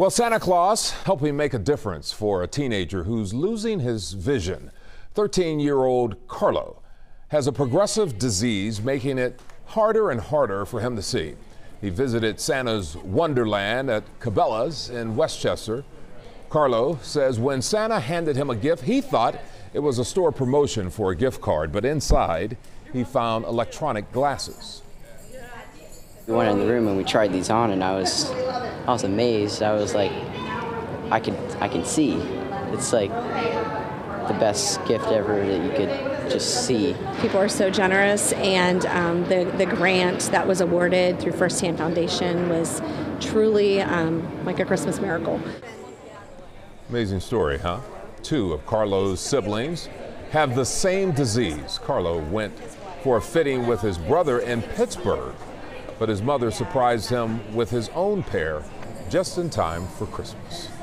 Well, Santa Claus helping make a difference for a teenager who's losing his vision. 13 year old Carlo has a progressive disease, making it harder and harder for him to see. He visited Santa's Wonderland at Cabela's in West Chester. Carlo says when Santa handed him a gift, he thought it was a store promotion for a gift card, but inside he found electronic glasses. We went in the room and we tried these on, and I was, I was amazed. I was like, I can, I can see. It's like the best gift ever that you could just see. People are so generous, and um, the the grant that was awarded through First Hand Foundation was truly um, like a Christmas miracle. Amazing story, huh? Two of Carlo's siblings have the same disease. Carlo went for a fitting with his brother in Pittsburgh but his mother surprised him with his own pair just in time for Christmas.